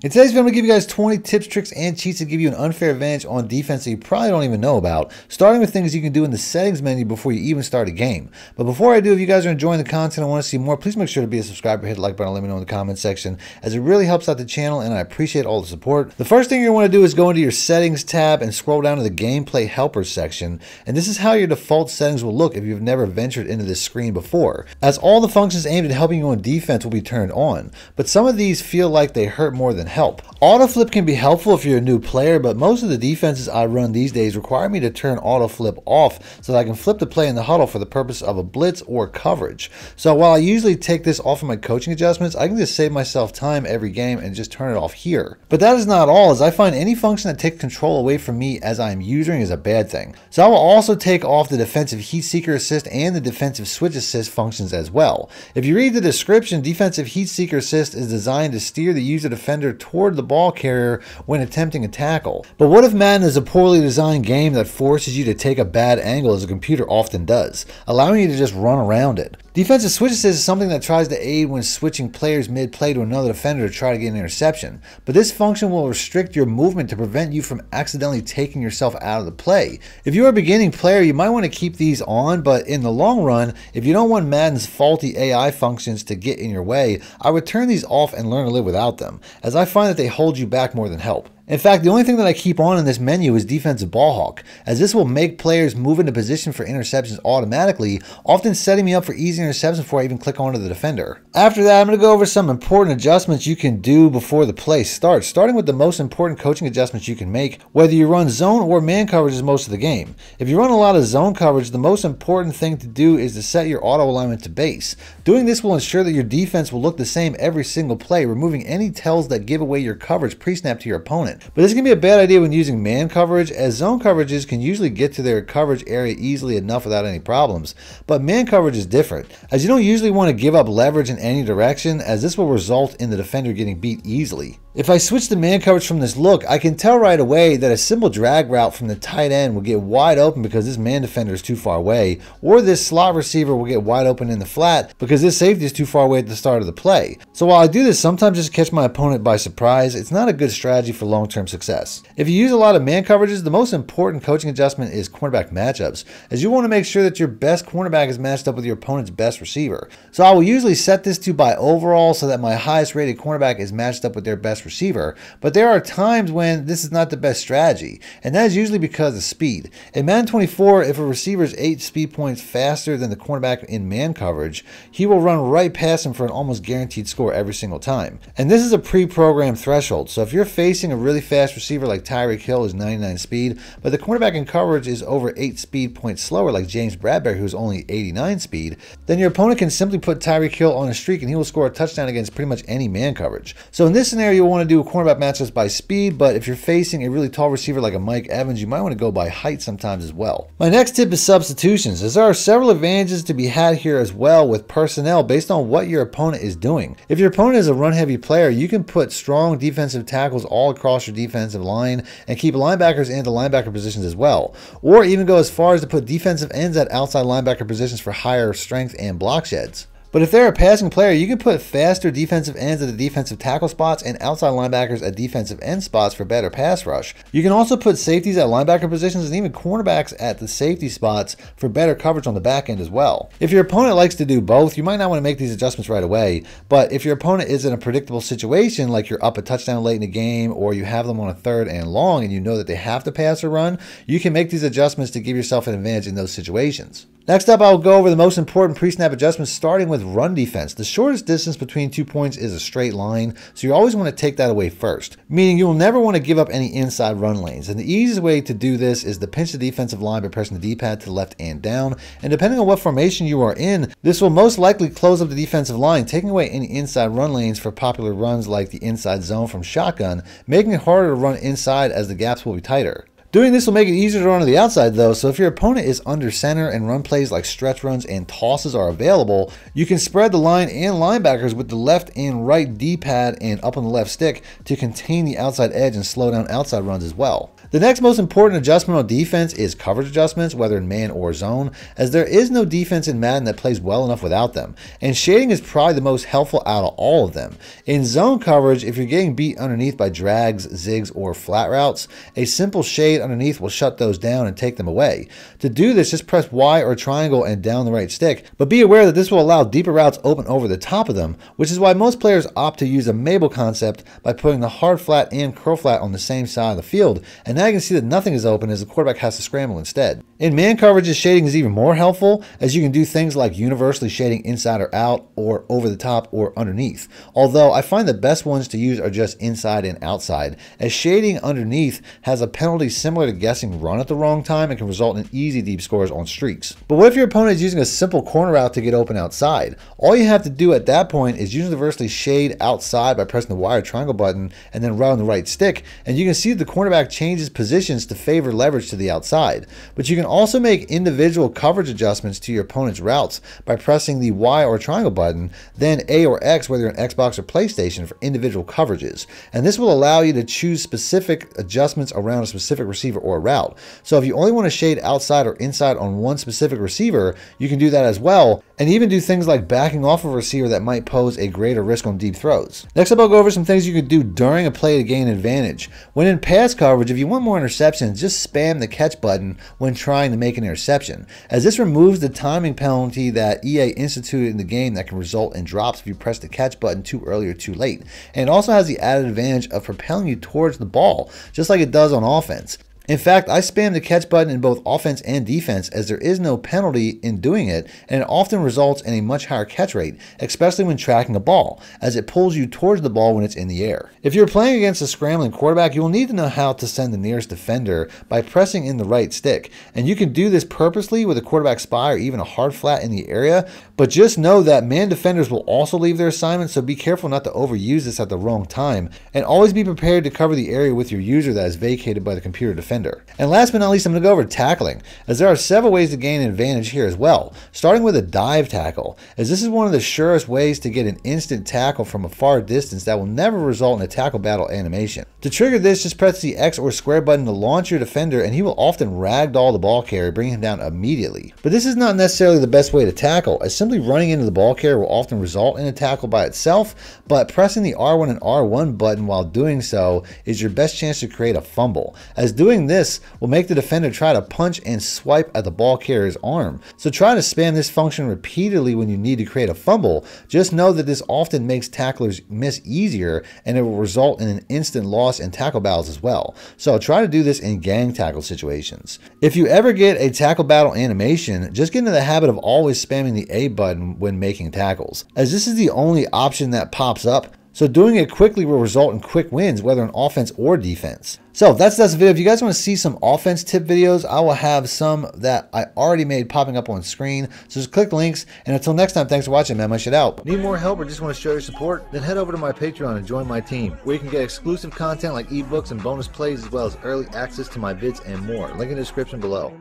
In today's video, I'm going to give you guys 20 tips, tricks, and cheats to give you an unfair advantage on defense that you probably don't even know about, starting with things you can do in the settings menu before you even start a game. But before I do, if you guys are enjoying the content and want to see more, please make sure to be a subscriber, hit the like button, let me know in the comments section, as it really helps out the channel and I appreciate all the support. The first thing you're going to want to do is go into your settings tab and scroll down to the gameplay helpers section, and this is how your default settings will look if you've never ventured into this screen before, as all the functions aimed at helping you on defense will be turned on, but some of these feel like they hurt more than help. Auto flip can be helpful if you're a new player, but most of the defenses I run these days require me to turn auto flip off so that I can flip the play in the huddle for the purpose of a blitz or coverage. So while I usually take this off of my coaching adjustments, I can just save myself time every game and just turn it off here. But that is not all, as I find any function that takes control away from me as I am using is a bad thing. So I will also take off the defensive heat seeker assist and the defensive switch assist functions as well. If you read the description, defensive heat seeker assist is designed to steer the user defender toward the ball carrier when attempting a tackle. But what if Madden is a poorly designed game that forces you to take a bad angle as a computer often does, allowing you to just run around it? Defensive switch assist is something that tries to aid when switching players mid-play to another defender to try to get an interception, but this function will restrict your movement to prevent you from accidentally taking yourself out of the play. If you're a beginning player, you might want to keep these on, but in the long run, if you don't want Madden's faulty AI functions to get in your way, I would turn these off and learn to live without them, as I find that they hold you back more than help. In fact, the only thing that I keep on in this menu is defensive ball hawk, as this will make players move into position for interceptions automatically, often setting me up for easy interceptions before I even click onto the defender. After that, I'm going to go over some important adjustments you can do before the play starts, starting with the most important coaching adjustments you can make, whether you run zone or man coverage is most of the game. If you run a lot of zone coverage, the most important thing to do is to set your auto alignment to base. Doing this will ensure that your defense will look the same every single play, removing any tells that give away your coverage pre-snap to your opponent. But this can be a bad idea when using man coverage, as zone coverages can usually get to their coverage area easily enough without any problems. But man coverage is different, as you don't usually want to give up leverage in any direction, as this will result in the defender getting beat easily. If I switch to man coverage from this look, I can tell right away that a simple drag route from the tight end will get wide open because this man defender is too far away, or this slot receiver will get wide open in the flat because this safety is too far away at the start of the play. So while I do this sometimes just catch my opponent by surprise, it's not a good strategy for long-term success. If you use a lot of man coverages, the most important coaching adjustment is cornerback matchups, as you want to make sure that your best cornerback is matched up with your opponent's best receiver. So I will usually set this to by overall so that my highest rated cornerback is matched up with their best receiver, but there are times when this is not the best strategy, and that is usually because of speed. In Madden 24, if a receiver is 8 speed points faster than the cornerback in man coverage, he will run right past him for an almost guaranteed score every single time. And this is a pre-programmed threshold, so if you're facing a really fast receiver like Tyreek Hill is 99 speed, but the cornerback in coverage is over 8 speed points slower like James Bradberry who's only 89 speed, then your opponent can simply put Tyreek Hill on a streak and he will score a touchdown against pretty much any man coverage. So in this scenario, you'll want to do cornerback matchups by speed, but if you're facing a really tall receiver like a Mike Evans, you might want to go by height sometimes as well. My next tip is substitutions, as there are several advantages to be had here as well with personnel based on what your opponent is doing. If your opponent is a run-heavy player, you can put strong defensive tackles all across your defensive line and keep linebackers into linebacker positions as well, or even go as far as to put defensive ends at outside linebacker positions for higher strength and block sheds. But if they're a passing player, you can put faster defensive ends at the defensive tackle spots and outside linebackers at defensive end spots for better pass rush. You can also put safeties at linebacker positions and even cornerbacks at the safety spots for better coverage on the back end as well. If your opponent likes to do both, you might not want to make these adjustments right away, but if your opponent is in a predictable situation, like you're up a touchdown late in the game or you have them on a third and long and you know that they have to pass or run, you can make these adjustments to give yourself an advantage in those situations. Next up, I'll go over the most important pre-snap adjustments starting with run defense. The shortest distance between two points is a straight line, so you always want to take that away first, meaning you'll never want to give up any inside run lanes. And the easiest way to do this is to pinch the defensive line by pressing the D-pad to the left and down. And depending on what formation you are in, this will most likely close up the defensive line, taking away any inside run lanes for popular runs like the inside zone from shotgun, making it harder to run inside as the gaps will be tighter. Doing this will make it easier to run to the outside though, so if your opponent is under center and run plays like stretch runs and tosses are available, you can spread the line and linebackers with the left and right D-pad and up on the left stick to contain the outside edge and slow down outside runs as well. The next most important adjustment on defense is coverage adjustments, whether in man or zone, as there is no defense in Madden that plays well enough without them, and shading is probably the most helpful out of all of them. In zone coverage, if you're getting beat underneath by drags, zigs, or flat routes, a simple shade underneath will shut those down and take them away. To do this, just press Y or triangle and down the right stick, but be aware that this will allow deeper routes open over the top of them, which is why most players opt to use a Mable concept by putting the hard flat and curl flat on the same side of the field, and now you can see that nothing is open as the quarterback has to scramble instead. In man coverages, shading is even more helpful as you can do things like universally shading inside or out, or over the top or underneath. Although I find the best ones to use are just inside and outside, as shading underneath has a penalty similar to guessing run at the wrong time and can result in easy deep scores on streaks. But what if your opponent is using a simple corner route to get open outside? All you have to do at that point is universally shade outside by pressing the Y or triangle button and then round the right stick, and you can see the cornerback changes positions to favor leverage to the outside. But you can also make individual coverage adjustments to your opponent's routes by pressing the Y or triangle button, then A or X, whether you're on Xbox or PlayStation, for individual coverages. And this will allow you to choose specific adjustments around a specific receiver or route. So if you only want to shade outside or inside on one specific receiver, you can do that as well, and even do things like backing off a receiver that might pose a greater risk on deep throws. Next up, I'll go over some things you can do during a play to gain advantage. When in pass coverage, if you want more interceptions, just spam the catch button when trying to make an interception, as this removes the timing penalty that EA instituted in the game that can result in drops if you press the catch button too early or too late. And it also has the added advantage of propelling you towards the ball, just like it does on offense. In fact, I spam the catch button in both offense and defense as there is no penalty in doing it, and it often results in a much higher catch rate, especially when tracking a ball, as it pulls you towards the ball when it's in the air. If you're playing against a scrambling quarterback, you will need to know how to send the nearest defender by pressing in the right stick, and you can do this purposely with a quarterback spy or even a hard flat in the area, but just know that man defenders will also leave their assignment, so be careful not to overuse this at the wrong time, and always be prepared to cover the area with your user that is vacated by the computer defender defender. And last but not least, I'm going to go over tackling, as there are several ways to gain an advantage here as well, starting with a dive tackle, as this is one of the surest ways to get an instant tackle from a far distance that will never result in a tackle battle animation. To trigger this, just press the X or square button to launch your defender, and he will often ragdoll the ball carrier, bringing him down immediately. But this is not necessarily the best way to tackle, as simply running into the ball carrier will often result in a tackle by itself, but pressing the R1 and R1 button while doing so is your best chance to create a fumble, as doing this will make the defender try to punch and swipe at the ball carrier's arm. So try to spam this function repeatedly when you need to create a fumble. Just know that this often makes tacklers miss easier and it will result in an instant loss in tackle battles as well. So try to do this in gang tackle situations. If you ever get a tackle battle animation, just get into the habit of always spamming the A button when making tackles, as this is the only option that pops up so doing it quickly will result in quick wins, whether on offense or defense. So that's that's video. If you guys want to see some offense tip videos, I will have some that I already made popping up on screen. So just click links. And until next time, thanks for watching, man. Moneyshot out. Need more help or just want to show your support? Then head over to my Patreon and join my team, where you can get exclusive content like ebooks and bonus plays, as well as early access to my vids and more. Link in the description below.